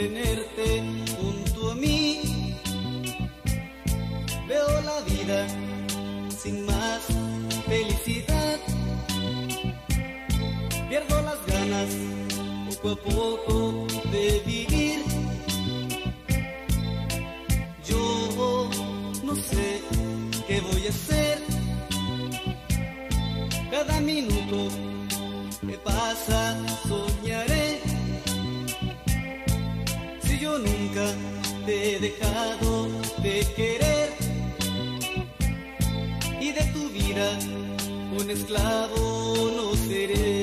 tenerte junto a mí. Veo la vida sin más felicidad. Pierdo las ganas poco a poco de vivir. Yo no sé qué voy a hacer. Cada minuto que pasa nunca te he dejado de querer y de tu vida un esclavo no seré.